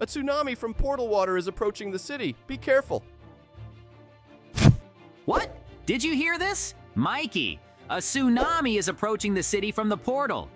A tsunami from portal water is approaching the city. Be careful. What? Did you hear this? Mikey, a tsunami is approaching the city from the portal.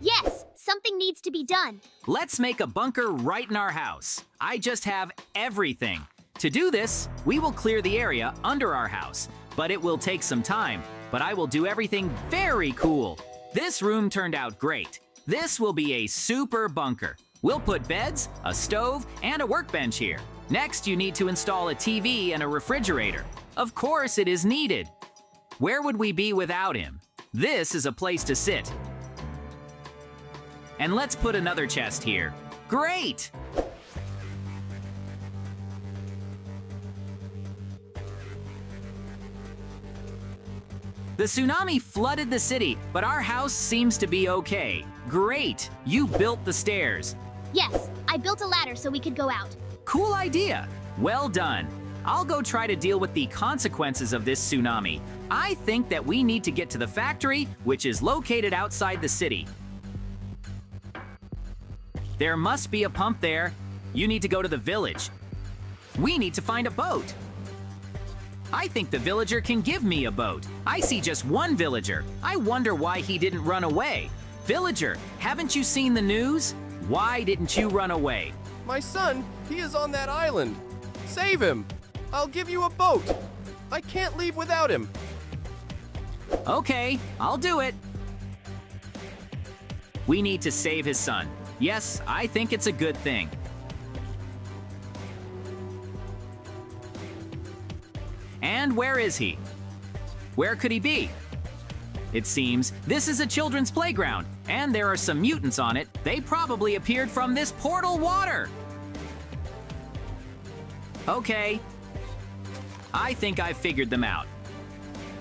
Yes, something needs to be done. Let's make a bunker right in our house. I just have everything. To do this, we will clear the area under our house, but it will take some time. But I will do everything very cool. This room turned out great. This will be a super bunker. We'll put beds, a stove, and a workbench here. Next, you need to install a TV and a refrigerator. Of course, it is needed. Where would we be without him? This is a place to sit. And let's put another chest here. Great! The tsunami flooded the city, but our house seems to be okay. Great! You built the stairs. Yes, I built a ladder so we could go out. Cool idea. Well done. I'll go try to deal with the consequences of this tsunami. I think that we need to get to the factory, which is located outside the city. There must be a pump there. You need to go to the village. We need to find a boat. I think the villager can give me a boat. I see just one villager. I wonder why he didn't run away. Villager, haven't you seen the news? Why didn't you run away? My son, he is on that island. Save him. I'll give you a boat. I can't leave without him. Okay, I'll do it. We need to save his son. Yes, I think it's a good thing. And where is he? Where could he be? It seems this is a children's playground, and there are some mutants on it. They probably appeared from this portal water. Okay. I think I've figured them out.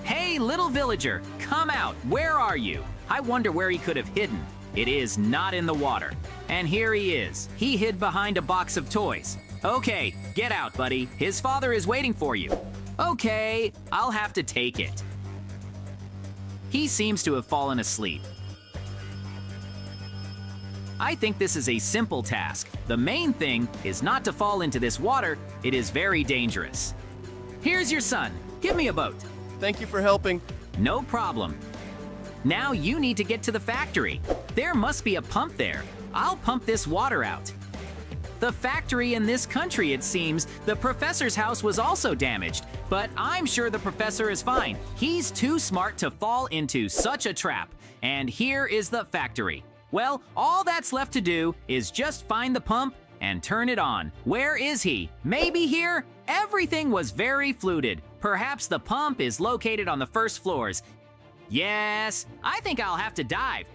Hey, little villager, come out. Where are you? I wonder where he could have hidden. It is not in the water. And here he is. He hid behind a box of toys. Okay, get out, buddy. His father is waiting for you. Okay, I'll have to take it. He seems to have fallen asleep. I think this is a simple task. The main thing is not to fall into this water. It is very dangerous. Here's your son. Give me a boat. Thank you for helping. No problem. Now you need to get to the factory. There must be a pump there. I'll pump this water out. The factory in this country, it seems, the professor's house was also damaged, but I'm sure the professor is fine. He's too smart to fall into such a trap. And here is the factory. Well, all that's left to do is just find the pump and turn it on. Where is he? Maybe here? Everything was very fluted. Perhaps the pump is located on the first floors. Yes, I think I'll have to dive.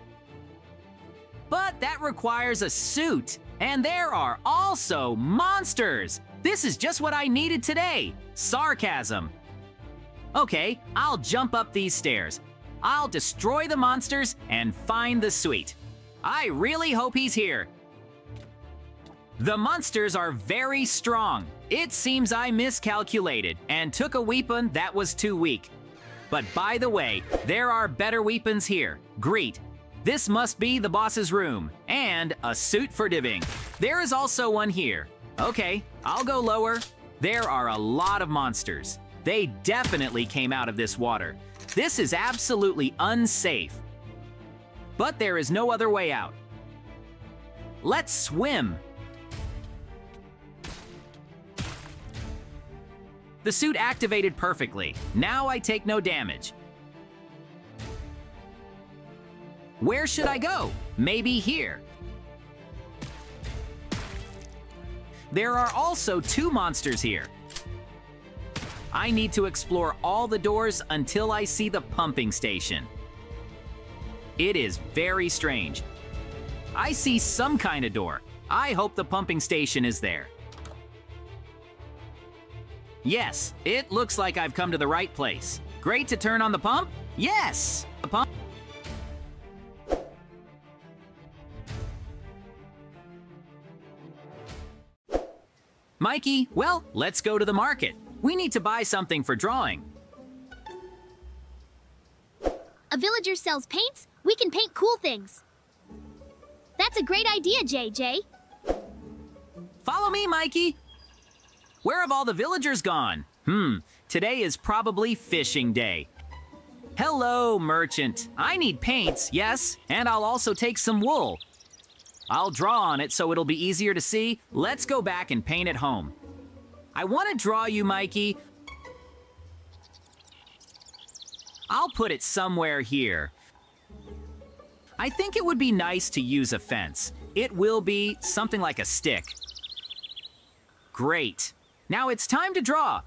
But that requires a suit. And there are also monsters. This is just what I needed today. Sarcasm. Okay, I'll jump up these stairs. I'll destroy the monsters and find the suite. I really hope he's here. The monsters are very strong. It seems I miscalculated and took a weapon that was too weak. But by the way, there are better weapons here. Greet. This must be the boss's room, and a suit for dibbing. There is also one here. Okay, I'll go lower. There are a lot of monsters. They definitely came out of this water. This is absolutely unsafe. But there is no other way out. Let's swim. The suit activated perfectly. Now I take no damage. Where should I go? Maybe here. There are also two monsters here. I need to explore all the doors until I see the pumping station. It is very strange. I see some kind of door. I hope the pumping station is there. Yes, it looks like I've come to the right place. Great to turn on the pump? Yes! The pump. Mikey, well, let's go to the market. We need to buy something for drawing. A villager sells paints, we can paint cool things. That's a great idea, JJ. Follow me, Mikey. Where have all the villagers gone? Hmm, today is probably fishing day. Hello, merchant. I need paints, yes, and I'll also take some wool. I'll draw on it so it'll be easier to see. Let's go back and paint at home. I want to draw you, Mikey. I'll put it somewhere here. I think it would be nice to use a fence. It will be something like a stick. Great. Now it's time to draw.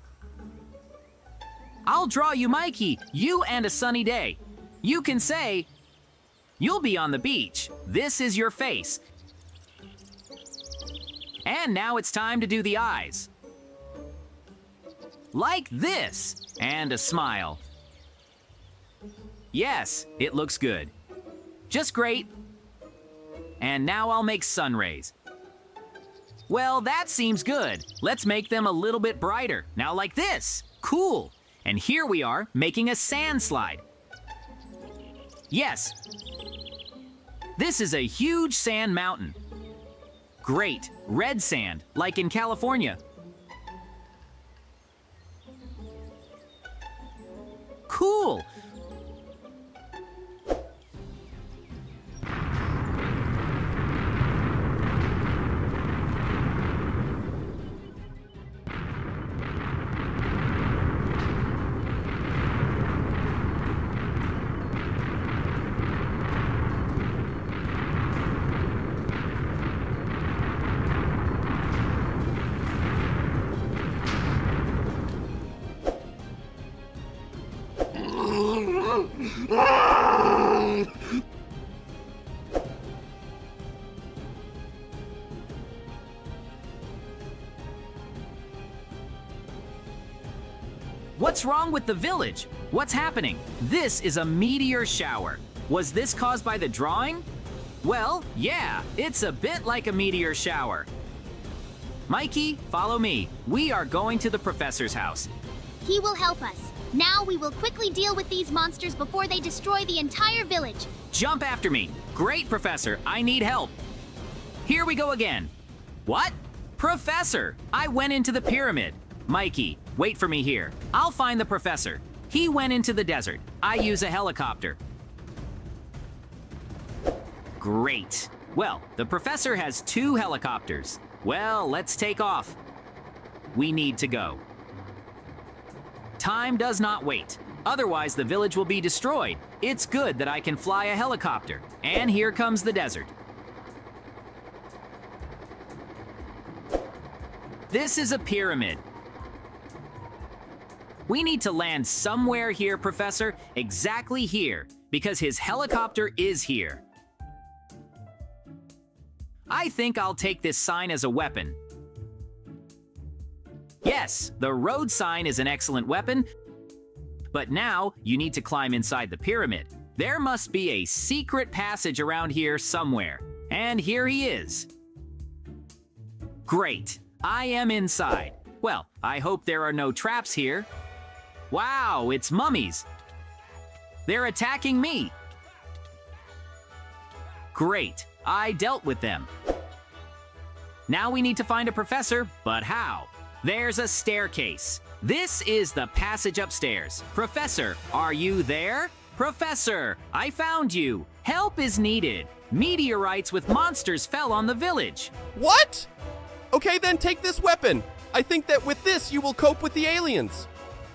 I'll draw you Mikey, you and a sunny day. You can say, you'll be on the beach. This is your face. And now it's time to do the eyes. Like this, and a smile. Yes, it looks good. Just great. And now I'll make sun rays. Well, that seems good. Let's make them a little bit brighter. Now like this. Cool. And here we are, making a sand slide. Yes. This is a huge sand mountain. Great. Red sand, like in California. Cool. What's wrong with the village? What's happening? This is a meteor shower. Was this caused by the drawing? Well, yeah, it's a bit like a meteor shower. Mikey, follow me. We are going to the professor's house. He will help us. Now we will quickly deal with these monsters before they destroy the entire village. Jump after me. Great, Professor. I need help. Here we go again. What? Professor, I went into the pyramid. Mikey, wait for me here. I'll find the professor. He went into the desert. I use a helicopter. Great. Well, the professor has two helicopters. Well, let's take off. We need to go. Time does not wait. Otherwise, the village will be destroyed. It's good that I can fly a helicopter. And here comes the desert. This is a pyramid. We need to land somewhere here, Professor, exactly here, because his helicopter is here. I think I'll take this sign as a weapon. Yes, the road sign is an excellent weapon, but now you need to climb inside the pyramid. There must be a secret passage around here somewhere, and here he is. Great, I am inside. Well, I hope there are no traps here. Wow, it's mummies. They're attacking me. Great, I dealt with them. Now we need to find a professor, but how? There's a staircase. This is the passage upstairs. Professor, are you there? Professor, I found you. Help is needed. Meteorites with monsters fell on the village. What? Okay, then take this weapon. I think that with this you will cope with the aliens.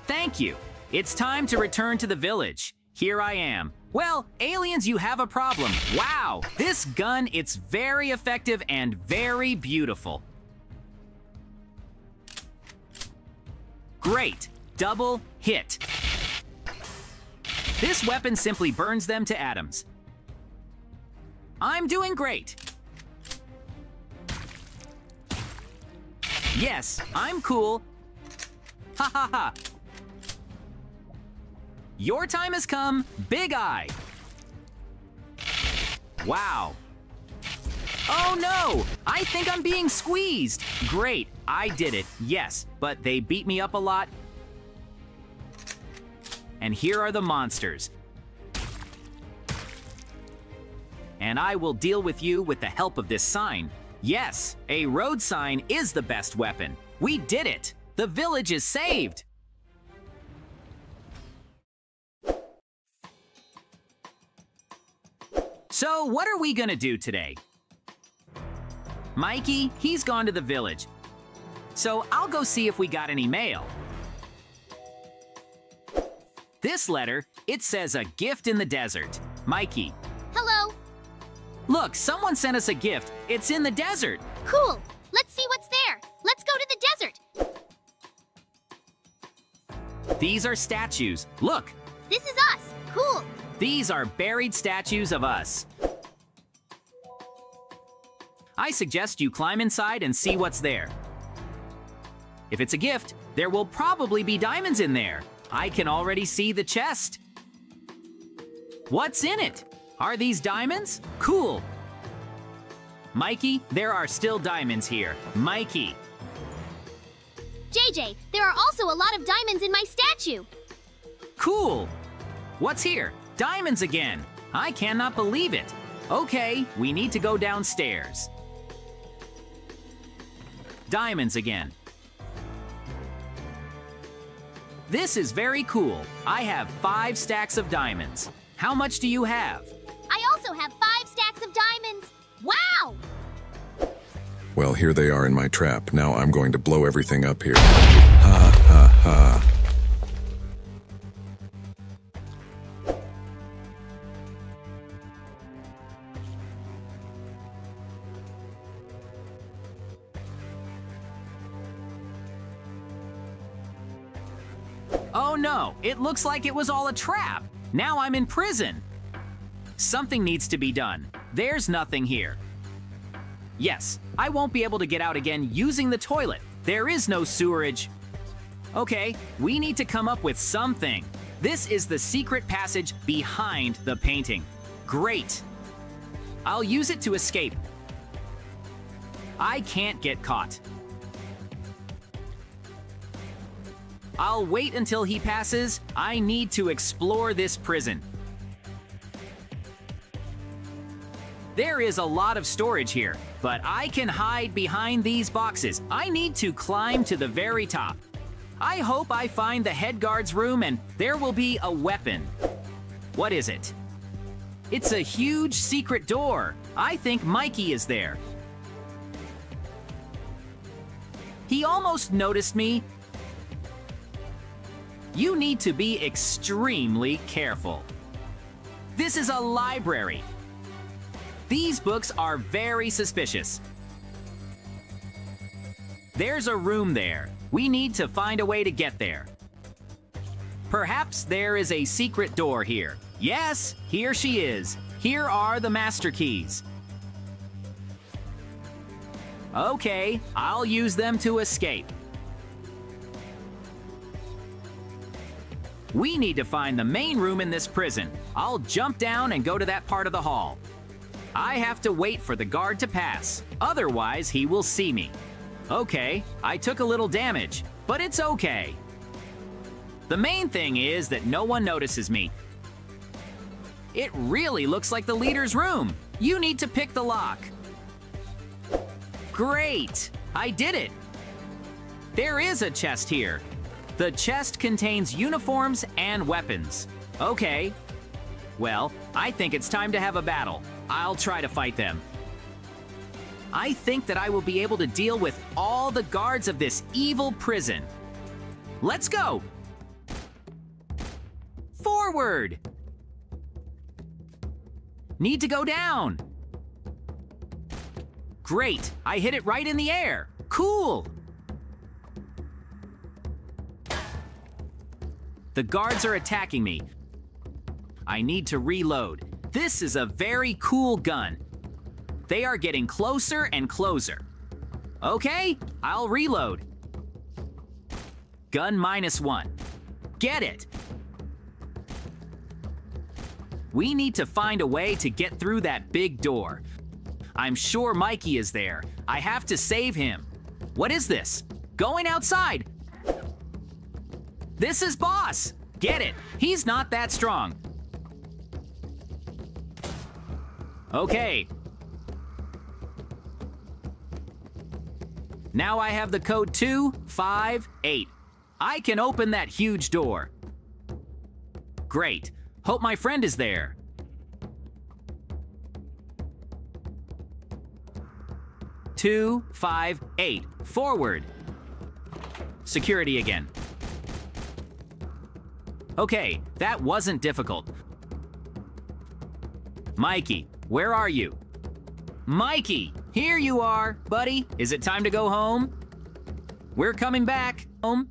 Thank you. It's time to return to the village. Here I am. Well, aliens, you have a problem. Wow, this gun, it's very effective and very beautiful. Great, double hit. This weapon simply burns them to atoms. I'm doing great. Yes, I'm cool. Ha ha ha. Your time has come, Big Eye. Wow. Oh no! I think I'm being squeezed! Great, I did it, yes, but they beat me up a lot. And here are the monsters. And I will deal with you with the help of this sign. Yes, a road sign is the best weapon. We did it! The village is saved! So, what are we gonna do today? Mikey, he's gone to the village. So, I'll go see if we got any mail. This letter, it says a gift in the desert. Mikey, Hello. look, someone sent us a gift. It's in the desert. Cool. Let's see what's there. Let's go to the desert. These are statues. Look, This is us. Cool. these are buried statues of us. I suggest you climb inside and see what's there. If it's a gift, there will probably be diamonds in there. I can already see the chest. What's in it? Are these diamonds? Cool. Mikey, there are still diamonds here. Mikey, JJ, there are also a lot of diamonds in my statue. Cool! What's here? Diamonds again! I cannot believe it! Okay, we need to go downstairs. Diamonds again. This is very cool. I have five stacks of diamonds. How much do you have? I also have five stacks of diamonds. Wow! Well, here they are in my trap. Now I'm going to blow everything up here. Ha ha ha. Oh no, it looks like it was all a trap. Now I'm in prison. Something needs to be done. There's nothing here. Yes, I won't be able to get out again using the toilet. There is no sewerage. Okay, we need to come up with something. This is the secret passage behind the painting. Great. I'll use it to escape. I can't get caught. I'll wait until he passes. I need to explore this prison. There is a lot of storage here, but I can hide behind these boxes. I need to climb to the very top. I hope I find the head guard's room and there will be a weapon. What is it? It's a huge secret door. I think Mikey is there. He almost noticed me. You need to be extremely careful. This is a library. These books are very suspicious. There's a room there. We need to find a way to get there. Perhaps there is a secret door here. Yes, here she is. Here are the master keys. Okay, I'll use them to escape. We need to find the main room in this prison. I'll jump down and go to that part of the hall. I have to wait for the guard to pass, otherwise he will see me. Okay, I took a little damage, but it's okay. The main thing is that no one notices me. It really looks like the leader's room. You need to pick the lock. Great! I did it! There is a chest here. The chest contains uniforms and weapons. Okay. Well, I think it's time to have a battle. I'll try to fight them. I think that I will be able to deal with all the guards of this evil prison. Let's go! Forward! Need to go down. Great, I hit it right in the air. Cool! The guards are attacking me. I need to reload. This is a very cool gun. They are getting closer and closer. Okay, I'll reload. Gun minus one. Get it! We need to find a way to get through that big door. I'm sure Mikey is there. I have to save him. What is this? Going outside! This is Boss! Get it! He's not that strong. Okay. Now I have the code 258. I can open that huge door. Great. Hope my friend is there. Two, five, eight. Forward. Security again. Okay, that wasn't difficult. Mikey, where are you? Mikey, here you are, buddy. Is it time to go home? We're coming back. Home?